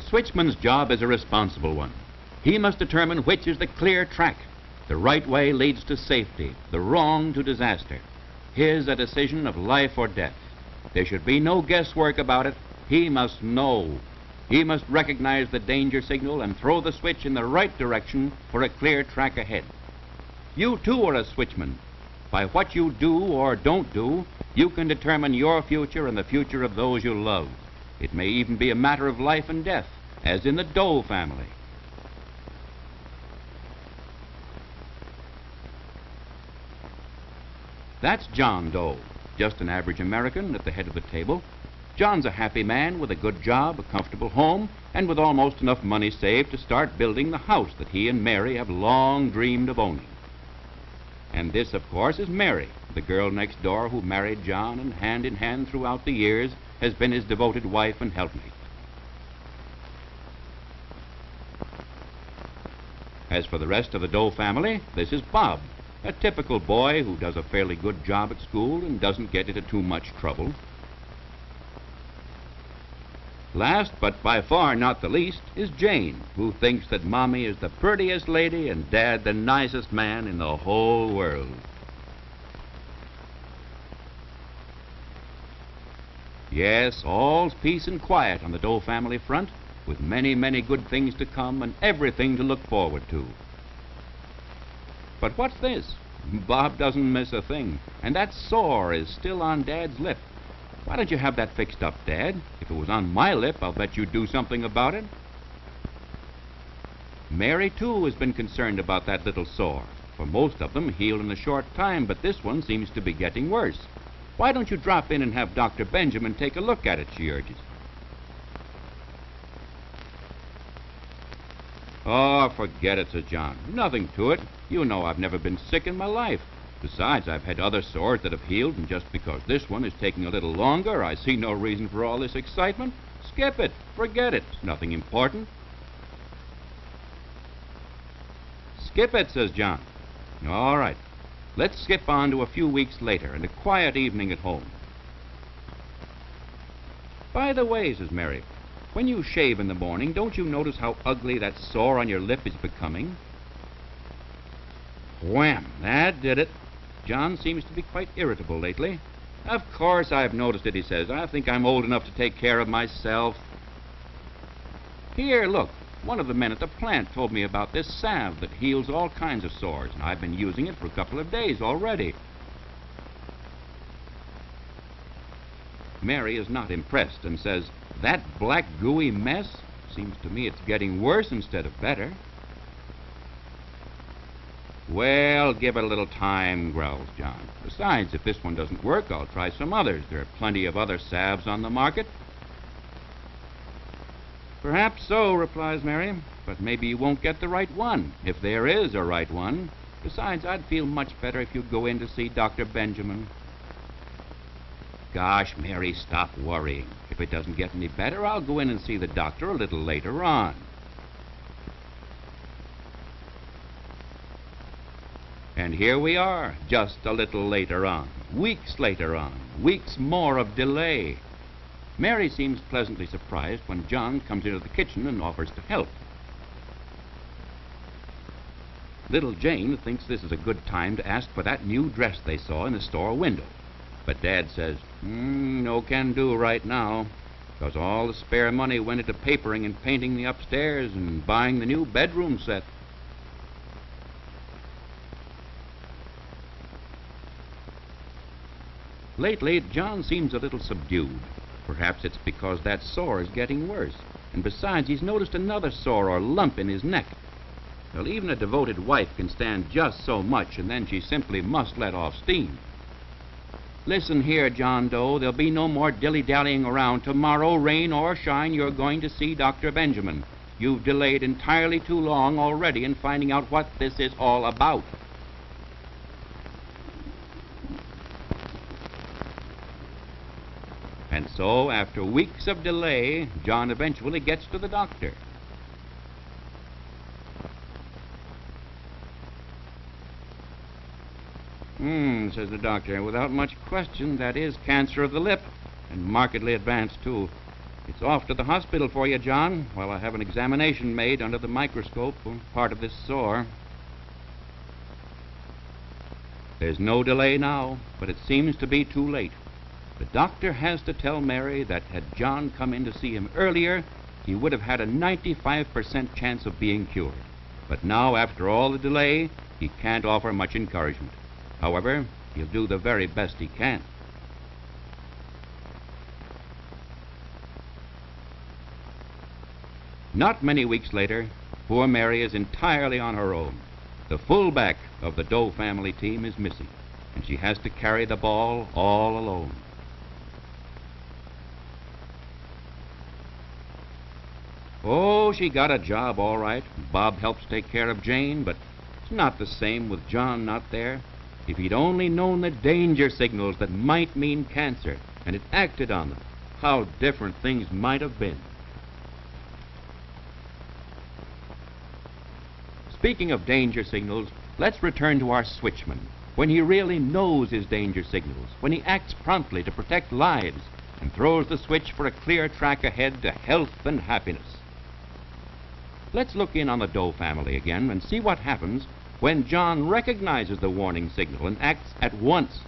switchman's job is a responsible one. He must determine which is the clear track. The right way leads to safety, the wrong to disaster. His a decision of life or death. There should be no guesswork about it. He must know. He must recognize the danger signal and throw the switch in the right direction for a clear track ahead. You too are a switchman. By what you do or don't do, you can determine your future and the future of those you love. It may even be a matter of life and death, as in the Doe family. That's John Doe, just an average American at the head of the table. John's a happy man with a good job, a comfortable home, and with almost enough money saved to start building the house that he and Mary have long dreamed of owning. And this, of course, is Mary, the girl next door who married John and hand in hand throughout the years has been his devoted wife and helpmate. As for the rest of the Doe family, this is Bob, a typical boy who does a fairly good job at school and doesn't get into too much trouble. Last, but by far not the least, is Jane, who thinks that Mommy is the prettiest lady and Dad the nicest man in the whole world. Yes, all's peace and quiet on the Doe family front, with many, many good things to come and everything to look forward to. But what's this? Bob doesn't miss a thing, and that sore is still on Dad's lip. Why don't you have that fixed up, Dad? If it was on my lip, I'll bet you'd do something about it. Mary, too, has been concerned about that little sore. For most of them heal in a short time, but this one seems to be getting worse. Why don't you drop in and have Dr. Benjamin take a look at it, she urges. Oh, forget it, Sir John. Nothing to it. You know I've never been sick in my life. Besides, I've had other sores that have healed, and just because this one is taking a little longer, I see no reason for all this excitement. Skip it. Forget it. It's nothing important. Skip it, says John. All right. Let's skip on to a few weeks later and a quiet evening at home. By the way, says Mary, when you shave in the morning, don't you notice how ugly that sore on your lip is becoming? Wham! That did it. John seems to be quite irritable lately. Of course I've noticed it, he says. I think I'm old enough to take care of myself. Here, look. One of the men at the plant told me about this salve that heals all kinds of sores, and I've been using it for a couple of days already. Mary is not impressed and says, That black gooey mess? Seems to me it's getting worse instead of better. Well, give it a little time, growls John. Besides, if this one doesn't work, I'll try some others. There are plenty of other salves on the market. Perhaps so, replies Mary, but maybe you won't get the right one, if there is a right one. Besides, I'd feel much better if you'd go in to see Dr. Benjamin. Gosh, Mary, stop worrying. If it doesn't get any better, I'll go in and see the doctor a little later on. And here we are, just a little later on, weeks later on, weeks more of delay. Mary seems pleasantly surprised when John comes into the kitchen and offers to help. Little Jane thinks this is a good time to ask for that new dress they saw in the store window. But Dad says, mm, no can do right now, because all the spare money went into papering and painting the upstairs and buying the new bedroom set. Lately, John seems a little subdued. Perhaps it's because that sore is getting worse. And besides, he's noticed another sore or lump in his neck. Well, even a devoted wife can stand just so much, and then she simply must let off steam. Listen here, John Doe. There'll be no more dilly-dallying around. Tomorrow, rain or shine, you're going to see Dr. Benjamin. You've delayed entirely too long already in finding out what this is all about. So, after weeks of delay, John eventually gets to the doctor. Hmm, says the doctor, without much question, that is cancer of the lip, and markedly advanced, too. It's off to the hospital for you, John, while I have an examination made under the microscope for part of this sore. There's no delay now, but it seems to be too late. The doctor has to tell Mary that had John come in to see him earlier, he would have had a 95% chance of being cured. But now, after all the delay, he can't offer much encouragement. However, he'll do the very best he can. Not many weeks later, poor Mary is entirely on her own. The fullback of the Doe family team is missing, and she has to carry the ball all alone. Oh, she got a job all right. Bob helps take care of Jane, but it's not the same with John not there. If he'd only known the danger signals that might mean cancer and had acted on them, how different things might have been. Speaking of danger signals, let's return to our switchman. When he really knows his danger signals, when he acts promptly to protect lives, and throws the switch for a clear track ahead to health and happiness. Let's look in on the Doe family again and see what happens when John recognizes the warning signal and acts at once.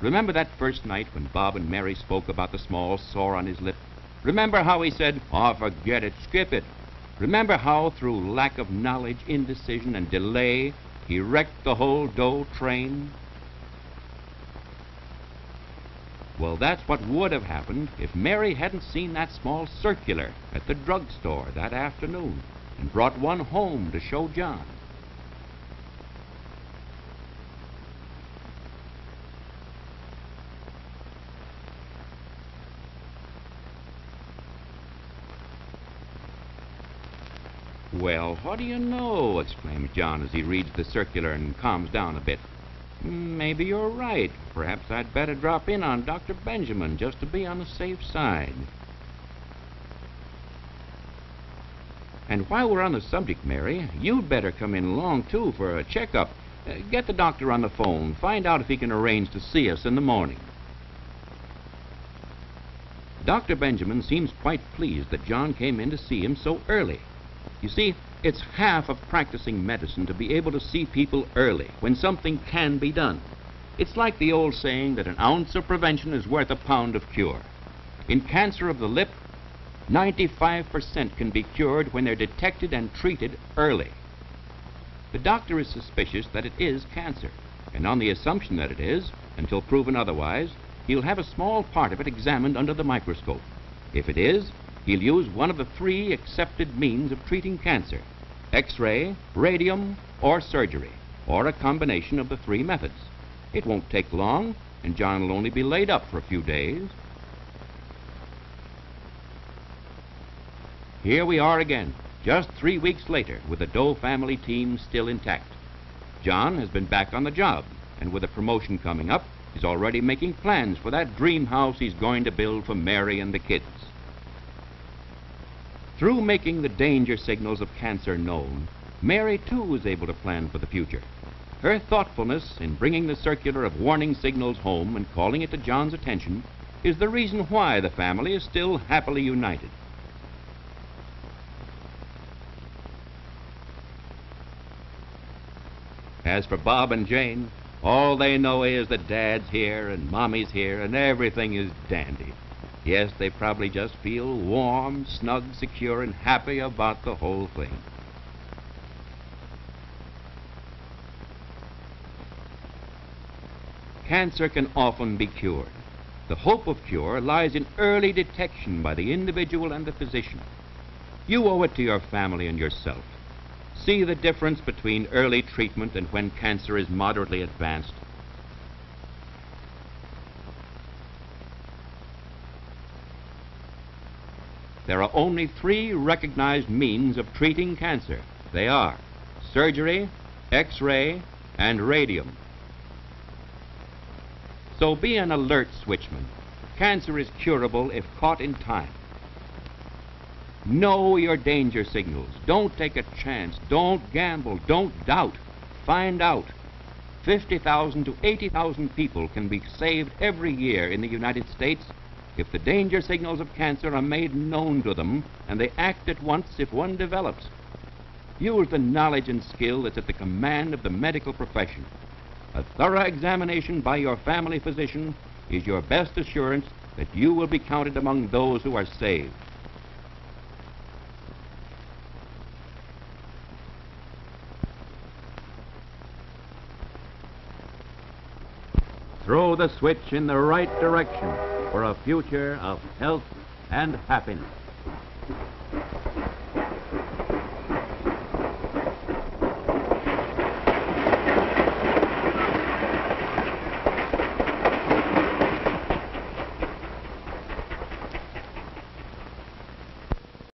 Remember that first night when Bob and Mary spoke about the small sore on his lip? Remember how he said, Oh, forget it, skip it. Remember how, through lack of knowledge, indecision, and delay, he wrecked the whole Doe train? Well, that's what would have happened if Mary hadn't seen that small circular at the drugstore that afternoon and brought one home to show John. Well, what do you know? exclaims John as he reads the circular and calms down a bit. Maybe you're right. Perhaps I'd better drop in on Dr. Benjamin just to be on the safe side. And while we're on the subject, Mary, you'd better come in along, too, for a checkup. Uh, get the doctor on the phone. Find out if he can arrange to see us in the morning. Dr. Benjamin seems quite pleased that John came in to see him so early. You see, it's half of practicing medicine to be able to see people early when something can be done. It's like the old saying that an ounce of prevention is worth a pound of cure. In cancer of the lip, 95% can be cured when they're detected and treated early. The doctor is suspicious that it is cancer, and on the assumption that it is, until proven otherwise, he'll have a small part of it examined under the microscope. If it is, he'll use one of the three accepted means of treating cancer X-ray, radium, or surgery, or a combination of the three methods. It won't take long, and John will only be laid up for a few days. Here we are again, just three weeks later, with the Doe family team still intact. John has been back on the job, and with a promotion coming up, he's already making plans for that dream house he's going to build for Mary and the kids. Through making the danger signals of cancer known, Mary too was able to plan for the future. Her thoughtfulness in bringing the circular of warning signals home and calling it to John's attention is the reason why the family is still happily united. As for Bob and Jane, all they know is that Dad's here and Mommy's here and everything is dandy. Yes, they probably just feel warm, snug, secure, and happy about the whole thing. Cancer can often be cured. The hope of cure lies in early detection by the individual and the physician. You owe it to your family and yourself. See the difference between early treatment and when cancer is moderately advanced. There are only three recognized means of treating cancer. They are surgery, X-ray, and radium. So be an alert switchman. Cancer is curable if caught in time. Know your danger signals. Don't take a chance. Don't gamble. Don't doubt. Find out. 50,000 to 80,000 people can be saved every year in the United States if the danger signals of cancer are made known to them and they act at once if one develops. Use the knowledge and skill that's at the command of the medical profession. A thorough examination by your family physician is your best assurance that you will be counted among those who are saved. Throw the switch in the right direction for a future of health and happiness.